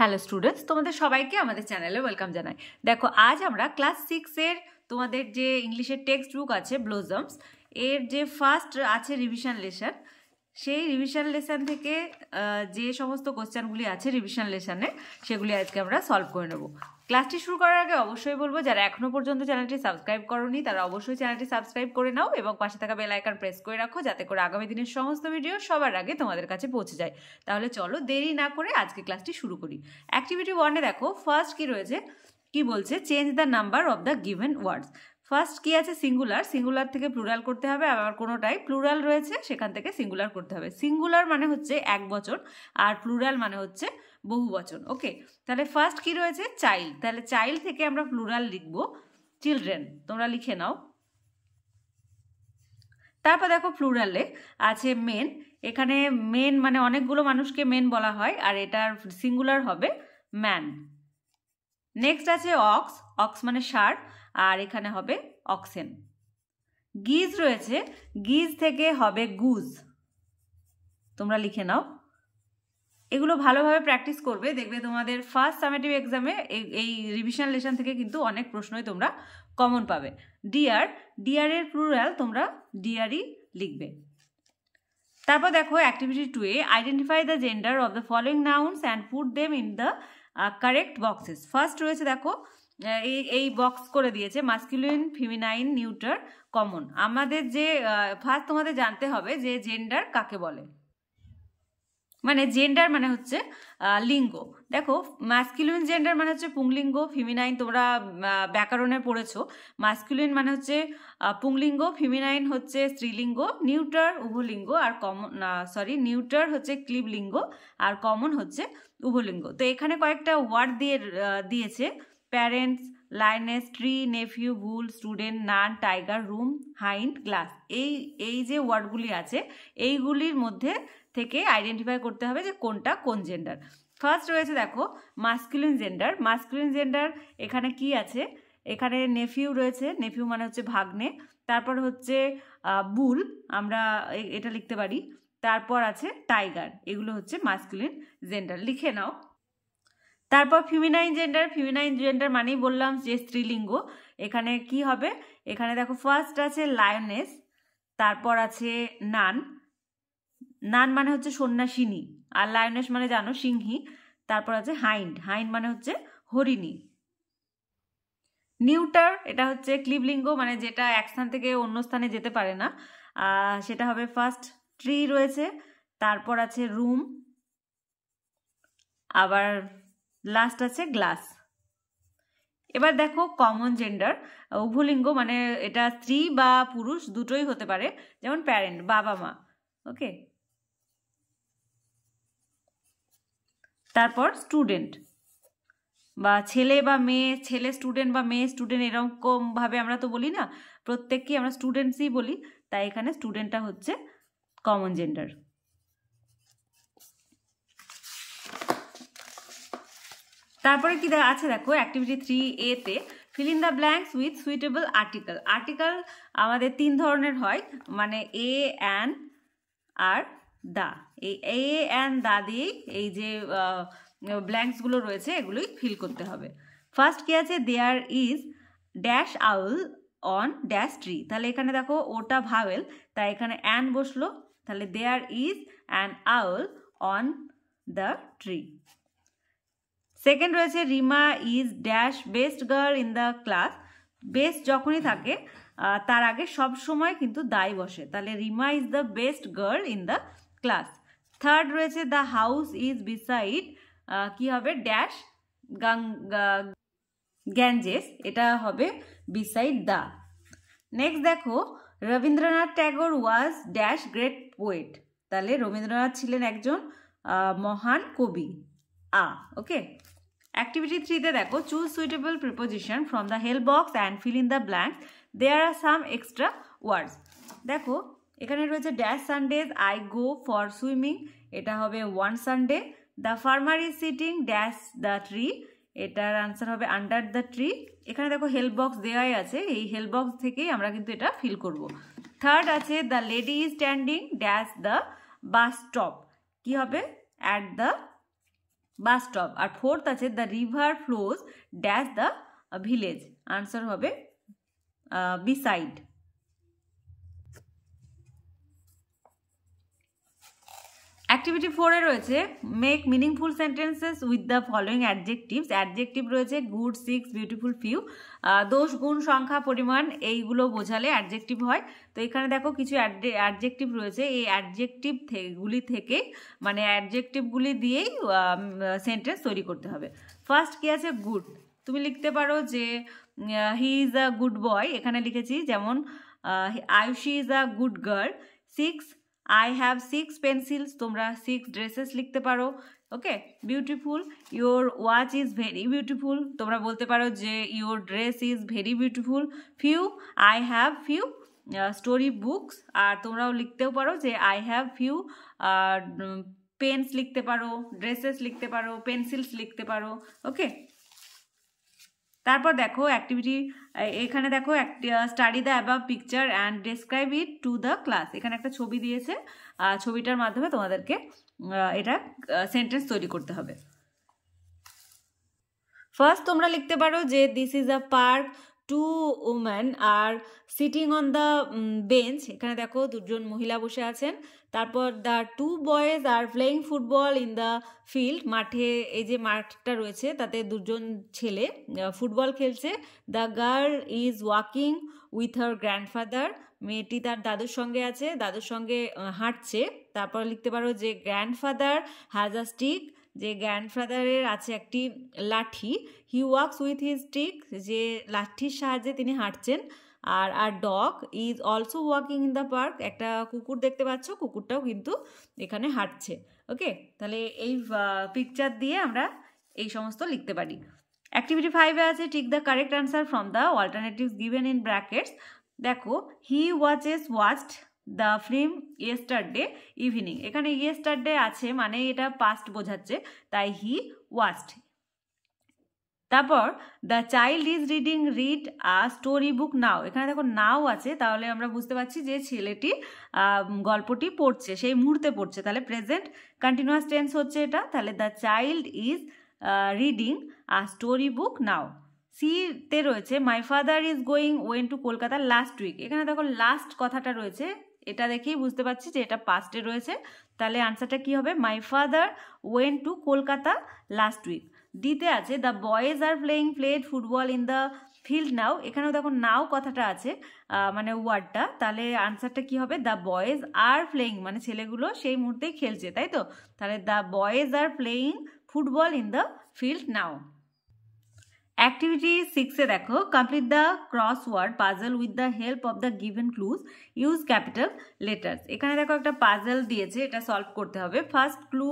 Hello students তোমাদের সবাইকে আমাদের চ্যানেলে ওয়েলকাম জানাই। দেখো, আজ আমরা ক্লাস সিক্সের তোমাদের যে ইংলিশের টেক্সট বুক আছে ব্লোজমস এর যে ফার্স্ট আছে রিভিশন লেসন সেই রিভিশন লেসন থেকে যে সমস্ত কোশ্চেনগুলি আছে রিভিশন লেসনে সেগুলি আজকে আমরা সলভ করে নেব। ক্লাসটি শুরু করার আগে অবশ্যই বলব, যারা এখনও পর্যন্ত চ্যানেলটি সাবস্ক্রাইব করনি, তারা অবশ্যই চ্যানেলটি সাবস্ক্রাইব করে নাও এবং পাশে থাকা বেল আইকন প্রেস করে রাখো, যাতে করে আগামী দিনের সমস্ত ভিডিও সবার আগে তোমাদের কাছে পৌঁছে যায়। তাহলে চলো দেরি না করে আজকে ক্লাসটি শুরু করি। অ্যাক্টিভিটি ওয়ানে দেখো ফার্স্ট কি রয়েছে? কি বলছে? Change the number of the given words first কি আছে? সিঙ্গুলার সিঙ্গুলার থেকে প্লুরাল করতে হবে, আবার কোনোটাই প্লুরাল রয়েছে, সেখান থেকে সিঙ্গুলার করতে হবে। সিঙ্গুলার মানে হচ্ছে এক বছর আর প্লুরাল মানে হচ্ছে বহু বচন। ওকে, তাহলে ফার্স্ট কি রয়েছে? চাইল্ড তাহলে চাইল্ড থেকে আমরা প্লুরাল লিখব। চিলড্রেন তোমরা লিখে নাও। তারপর দেখো প্লুরালে আছে মেন এখানে মেন মানে অনেকগুলো মানুষকে মেন বলা হয়, আর এটার সিঙ্গুলার হবে ম্যান নেক্সট আছে অক্স অক্স মানে ষাঁড় আর এখানে হবে অক্সেন গিজ রয়েছে। গিজ থেকে হবে গুজ তোমরা লিখে নাও। এগুলো ভালোভাবে প্র্যাকটিস করবে। দেখবে তোমাদের ফার্স্ট সামেটিভ এক্সামে এই রিভিশন লেশন থেকে কিন্তু অনেক প্রশ্নই তোমরা কমন পাবে। ডিয়ার ডিয়ারের প্লুরাল তোমরা ডিয়ারই লিখবে। তারপর দেখো activity two A identify the gender of the following nouns and put them in the correct boxes first রয়েছে দেখো এই এই বক্স করে দিয়েছে মাস্কুলিন ফিমিনাইন নিউটার কমন আমাদের যে ফার্স্ট তোমাদের জানতে হবে যে জেন্ডার কাকে বলে। মানে জেন্ডার মানে হচ্ছে লিঙ্গ। দেখো মাস্কুলিন জেন্ডার মানে হচ্ছে পুংলিঙ্গ ফিমিনাইন তোমরা ব্যাকরণে পড়েছো। মাস্কুলিন মানে হচ্ছে পুংলিঙ্গ ফিমিনাইন হচ্ছে স্ত্রীলিঙ্গ নিউটার উভলিঙ্গ, আর কমন সরি নিউটার হচ্ছে ক্লিবলিঙ্গ, আর কমন হচ্ছে উভলিঙ্গ। তো এখানে কয়েকটা ওয়ার্ড দিয়ে দিয়েছে। Parents lioness tree nephew bull student nun tiger room hind glass এই এই যে ওয়ার্ডগুলি আছে, এইগুলির মধ্যে থেকে আইডেন্টিফাই করতে হবে যে কোনটা কোন জেন্ডার ফার্স্ট রয়েছে দেখো মাস্কুলিন জেন্ডার মাস্কুলিন জেন্ডার এখানে কি আছে? এখানে নেফিউ রয়েছে নেফিউ মানে হচ্ছে ভাগ্নে। তারপর হচ্ছে বুল আমরা এটা লিখতে পারি। তারপর আছে টাইগার এগুলো হচ্ছে মাস্কুলিন জেন্ডার লিখে নাও। তারপর ফিমিনাইন জেন্ডার ফিমিনাইন জেন্ডার মানেই বললাম যে স্ত্রীলিঙ্গ। এখানে কি হবে? এখানে দেখো ফার্স্ট আছে লায়নেস তারপর আছে নান নান মানে হচ্ছে সন্ন্যাসিনী, আর লায়নেস মানে জানো সিংহী। তারপর আছে হাইন্ড হাইন্ড মানে হচ্ছে হরিণী। নিউটার এটা হচ্ছে ক্লিবলিঙ্গ মানে যেটা এক স্থান থেকে অন্য স্থানে যেতে পারে না। সেটা হবে ফার্স্ট ট্রি রয়েছে, তারপর আছে রুম আবার লাস্ট আছে গ্লাস এবার দেখো কমন জেন্ডার উভলিঙ্গ মানে এটা স্ত্রী বা পুরুষ দুটোই হতে পারে, যেমন প্যারেন্ট বাবা, মা ওকে তারপর স্টুডেন্ট বা ছেলে বা মেয়ে, ছেলে স্টুডেন্ট বা মেয়ে স্টুডেন্ট এরকম ভাবে আমরা তো বলি না, প্রত্যেককেই আমরা স্টুডেন্টসই বলি, তাই এখানে স্টুডেন্টটা হচ্ছে কমন জেন্ডার তারপরে কি আছে দেখো অ্যাক্টিভিটি থ্রি এতে fill in the blanks with suitable article article আমাদের তিন ধরনের হয় মানে এ অ্যান আর দা এই এ অ্যান দা দিয়েই এই যে ব্ল্যাঙ্কসগুলো রয়েছে, এগুলোই ফিল করতে হবে। ফার্স্ট কি আছে? There is dash owl on dash tree তাহলে এখানে দেখো, ওটা ভাওয়েল, তাই এখানে অ্যান বসল। তাহলে there is an owl on the tree second রয়েছে Rima is dash best girl in the class best যখনই থাকে তার আগে সব সময় কিন্তু দায় বসে। তাহলে Rima is the best girl in the class third রয়েছে দ্য হাউস ইজ বিসাইড কি হবে? ড্যাশ গাং গ্যাঞ্জেস এটা হবে বিসাইড দ্য নেক্সট দেখো, Rabindranath Tagore was dash great poet তাহলে রবীন্দ্রনাথ ছিলেন একজন মহান কবি। আ ওকে অ্যাক্টিভিটি থ্রিতে দেখো choose suitable preposition from the help box and fill in the blank there are some extra words দেখো, এখানে রয়েছে dash Sundays I go for swimming এটা হবে on Sunday the farmer is sitting dash the tree এটার answer হবে under the tree এখানে দেখো help box দেওয়াই আছে, এই হেল্প বক্স থেকেই আমরা কিন্তু এটা ফিল করব। থার্ড আছে the lady is standing dash the bus stop কি হবে? At the bus stop. R fourth আছে the river flows dash the village answer হবে বিসাইড অ্যাক্টিভিটি ফোরে রয়েছে make meaningful sentences with the following adjectives adjective রয়েছে good six beautiful few দোষ, গুণ, সংখ্যা, পরিমাণ, এইগুলো বোঝালে অ্যাডজেক্টিভ হয়। তো এখানে দেখো কিছু অ্যাডজেক্টিভ রয়েছে। এই অ্যাডজেক্টিভ গুলি থেকে মানে অ্যাডজেক্টিভগুলি দিয়েই সেন্টেন্স তৈরি করতে হবে। ফার্স্ট কি আছে? গুড তুমি লিখতে পারো যে হি ইজ আ গুড বয় এখানে লিখেছি যেমন Ayushi is a good girl six I have six pencils তোমরা সিক্স ড্রেসেস লিখতে পারো okay beautiful your watch is very beautiful তোমরা বলতে পারো যে your dress is very beautiful few I have few story books আর তোমরাও লিখতেও পারো যে আই হ্যাভ ফিউ পেন্স লিখতে পারো ড্রেসেস লিখতে পারো পেন্সিলস লিখতে পারো ওকে তারপর দেখো অ্যাক্টিভিটি এখানে দেখো study the above picture and describe it to the class এখানে একটা ছবি দিয়েছে ছবিটার মাধ্যমে তোমাদেরকে এটা সেন্টেন্স তৈরি করতে হবে। ফার্স্ট তোমরা লিখতে পারো যে this is a park two woman are sitting on the bench এখানে দেখো দুজন মহিলা বসে আছেন। তারপর the two boys are playing football in the field মাঠে এই যে মাঠটা রয়েছে, তাতে দুজন ছেলে ফুটবল খেলছে। The girl is walking with her grandfather মেয়েটি তার দাদুর সঙ্গে আছে, দাদুর সঙ্গে হাঁটছে। তারপর লিখতে পারো যে গ্র্যান্ডফাদার হ্যাজ আ স্টিক যে গ্র্যান্ডফাদারের আছে একটি লাঠি he walks with his stick যে লাঠির সাহায্যে তিনি হাঁটছেন, আর আর dog is also walking in the park একটা কুকুর দেখতে পাচ্ছ, কুকুরটাও কিন্তু এখানে হাঁটছে ওকে তাহলে এই পিকচার দিয়ে আমরা এই সমস্ত লিখতে পারি। অ্যাক্টিভিটি ফাইভে আছে tick the correct answer from the alternatives given in brackets দেখো he watches watched the film yesterday evening এখানে ইয়েস্টারডে আছে মানে এটা পাস্ট বোঝাচ্ছে, তাই হি ওয়াস্ট তারপর the child is reading read a story book now এখানে দেখো নাও আছে, তাহলে আমরা বুঝতে পারছি যে ছেলেটি গল্পটি পড়ছে, সেই মুহূর্তে পড়ছে। তাহলে প্রেজেন্ট কন্টিনিউয়াস টেন্স হচ্ছে এটা। তাহলে the child is reading a story book now সিতে রয়েছে my father is going went to Kolkata last week এখানে দেখো লাস্ট কথাটা রয়েছে এটা দেখেই বুঝতে পারছি যে এটা পাস্টে রয়েছে। তাহলে আনসারটা কি হবে? My father went to Kolkata last week ডিতে আছে the boys are playing played football in the field now এখানেও দেখো নাও কথাটা আছে মানে ওয়ার্ডটা তাহলে আনসারটা কি হবে? দ্য বয়েজ আর প্লেয়িং মানে ছেলেগুলো সেই মুহূর্তেই খেলছে, তাই তো? তাহলে the boys are playing football in the field now activity সিক্সে দেখো complete the crossword puzzle with the help of the given clues use capital letters এখানে দেখো একটা পাজল দিয়েছে, এটা সলভ করতে হবে। ফার্স্ট ক্লু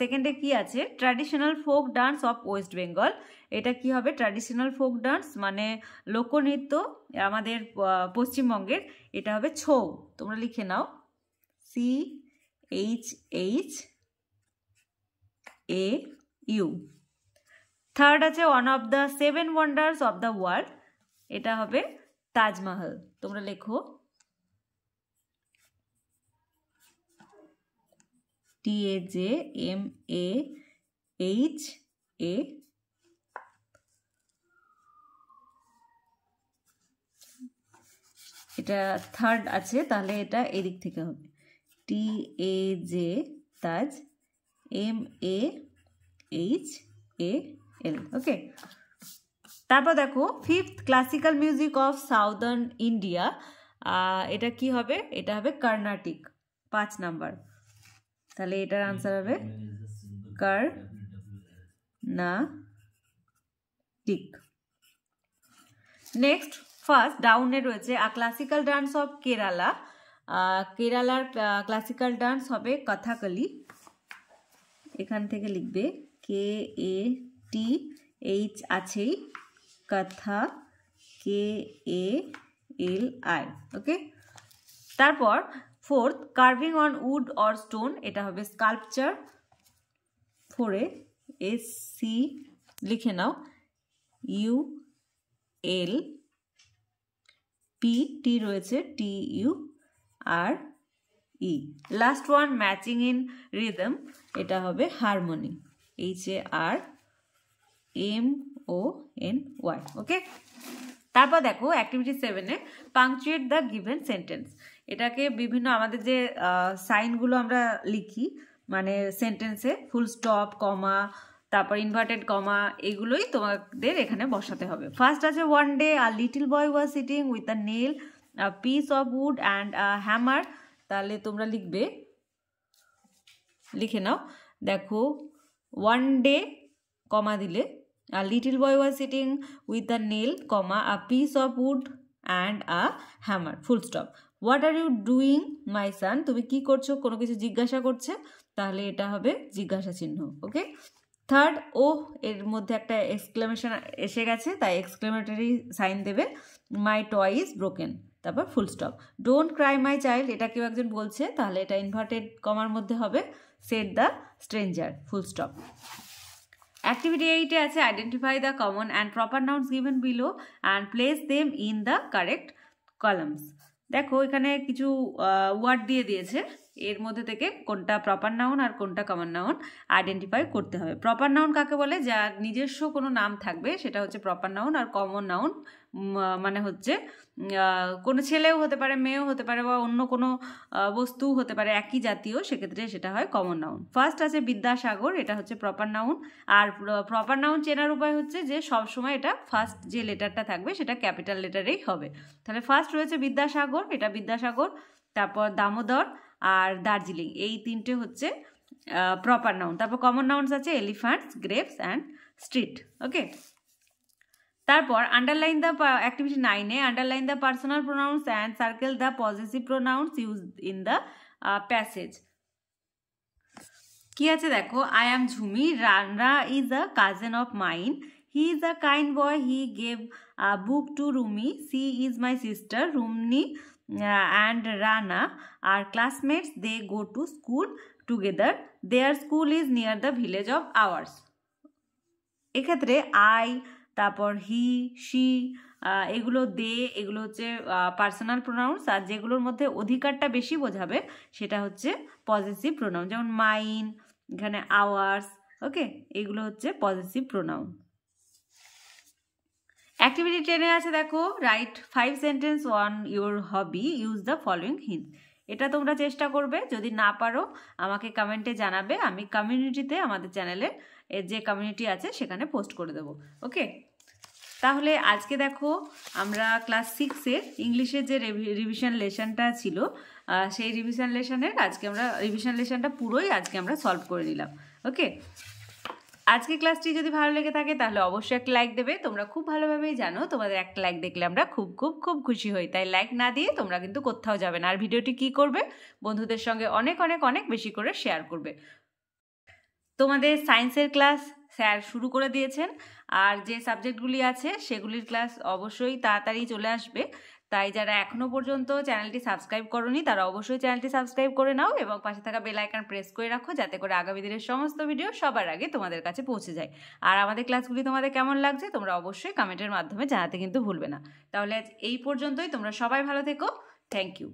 সেকেন্ডে কি আছে? Traditional folk dance of West Bengal এটা কি হবে? ট্র্যাডিশনাল ফোক ডান্স মানে লোকনৃত্য আমাদের পশ্চিমবঙ্গের। এটা হবে ছৌ। তোমরা লিখে নাও। C H H A U third আছে one of the seven wonders of the world এটা হবে তাজমহল। তোমরা লেখো। T A J M A H A এটা থার্ড আছে, তাহলে এটা এদিক থেকে হবে। T A J Taj M A H A L okay তারপর দেখো fifth classical music of southern India এটা কি হবে? এটা হবে কর্ণাটিক পাঁচ নাম্বার। তাহলে এটার আনসার হবে কার না টিক নেক্সট ফার্স্ট ডাউনে রয়েছে a classical dance of Kerala কেরালার ক্লাসিক্যাল ডান্স হবে কথাকলি এখান থেকে লিখবে কে এ টি এইচ আছেই কথা কে এ এল আই ওকে তারপর fourth carving on wood or stone এটা হবে স্কাল্পচার ফোরে এস সি লিখে নাও। ইউ এল পি টি রয়েছে T U R E last one matching in rhythm এটা হবে harmony H A R M O N Y okay তারপর দেখো activity সেভেনে পাংচুয়েট দ্য গিভেন সেন্টেন্স এটাকে বিভিন্ন আমাদের যে সাইনগুলো আমরা লিখি মানে সেন্টেন্সে ফুল স্টপ কমা তারপর ইনভার্টেড কমা এগুলোই তোমাদের এখানে বসাতে হবে। ফার্স্ট আছে one day a little boy was sitting with a nail piece of wood and hammer তাহলে তোমরা লিখবে, লিখে নাও। দেখো ওয়ান ডে কমা দিলে a little boy was sitting with a nail comma a piece of wood and a hammer full stop what are you doing my son তুমি কি করছ? কোনো কিছু জিজ্ঞাসা করছে? তাহলে এটা হবে জিজ্ঞাসা চিহ্ন ওকে থার্ড ও এর মধ্যে একটা এক্সক্লেমেশন এসে গেছে, তাই এক্সক্লেমেটরি সাইন দেবে। মাই টয় ইজ ব্রোকেন তারপর full stop don't cry my child এটা কেউ একজন বলছে, তাহলে এটা ইনভার্টেড কমার মধ্যে হবে। Said the stranger full stop activity এইটে আছে identify the common and proper nouns given below and place them in the correct columns দেখো, এখানে কিছু ওয়ার্ড দিয়ে দিয়েছে। এর মধ্যে থেকে কোনটা প্রপার নাউন আর কোনটা কমন নাউন আইডেন্টিফাই করতে হবে। প্রপার নাউন কাকে বলে? যার নিজস্ব কোনো নাম থাকবে, সেটা হচ্ছে প্রপার নাউন আর কমন নাউন মানে হচ্ছে কোনো ছেলেও হতে পারে, মেয়েও হতে পারে বা অন্য কোনো বস্তু হতে পারে, একই জাতীয়, সেক্ষেত্রে সেটা হয় কমন নাউন ফার্স্ট আছে বিদ্যাসাগর, এটা হচ্ছে প্রপার নাউন আর প্রপার নাউন চেনার উপায় হচ্ছে যে সবসময় এটা ফার্স্ট যে লেটারটা থাকবে, সেটা ক্যাপিটাল লেটারেই হবে। তাহলে ফার্স্ট রয়েছে বিদ্যাসাগর, এটা বিদ্যাসাগর, তারপর দামোদর আর দার্জিলিং। এই তিনটে হচ্ছে প্রপার নাউন তারপর কমন নাউন্স আছে elephants grapes and street okay তারপর আন্ডারলাইন দ্য অ্যাক্টিভিটি নাইনে underline the personal pronouns and circle the positive pronouns use in the passage কি আছে দেখো? I am Jhumi Rana is a cousin of mine he is a kind boy he gave book to Rumi she is my sister Rumni and Rana are classmates they go to school together their school is near the village of ours এক্ষেত্রে I তারপর he she এগুলো দে এগুলো হচ্ছে personal pronouns are যেগুলোর মধ্যে অধিকারটা বেশি বোঝাবে, সেটা হচ্ছে পজিটিভ প্রোনাউন যেমন মাইন এখানে আওয়ার্স ওকে এগুলো হচ্ছে পজিটিভ প্রোনাউন অ্যাক্টিভিটি টেনে আছে দেখো write five sentence on your hobby use the following hint এটা তোমরা চেষ্টা করবে, যদি না পারো, আমাকে কমেন্টে জানাবে, আমি কমিউনিটিতে আমাদের চ্যানেলে যে কমিউনিটি আছে, সেখানে পোস্ট করে দেবো ওকে তাহলে আজকে দেখো আমরা ক্লাস সিক্সের ইংলিশের যে রিভিশন লেশনটা ছিল সেই রিভিশন লেশনের আজকে আমরা রিভিশন লেশনটা পুরোই আজকে আমরা সলভ করে নিলাম ওকে আজকে ক্লাসটি যদি ভালো লেগে থাকে তাহলে অবশ্যই একটা লাইক দেবে, তোমরা খুব ভালোভাবেই জানো, তোমাদের একটা লাইক দেখলে আমরা খুব খুব খুব খুশি হই, তাই লাইক না দিয়ে তোমরা কিন্তু কোথাও যাবে না, আর ভিডিওটি কি করবে? বন্ধুদের সঙ্গে অনেক অনেক অনেক বেশি করে শেয়ার করবে। তোমাদের সায়েন্সের ক্লাস স্যার শুরু করে দিয়েছেন। আর যে সাবজেক্টগুলি আছে, সেগুলির ক্লাস অবশ্যই তাড়াতাড়ি চলে আসবে। তাই যারা এখনও পর্যন্ত চ্যানেলটি সাবস্ক্রাইব করনি, তারা অবশ্যই চ্যানেলটি সাবস্ক্রাইব করে নাও এবং পাশে থাকা বেল আইকন প্রেস করে রাখো, যাতে করে আগামী দিনের সমস্ত ভিডিও সবার আগে তোমাদের কাছে পৌঁছে যায়। আর আমাদের ক্লাসগুলি তোমাদের কেমন লাগছে, তোমরা অবশ্যই কমেন্টের মাধ্যমে জানাতে কিন্তু ভুলবে না। তাহলে আজ এই পর্যন্তই, তোমরা সবাই ভালো থেকো। Thank you.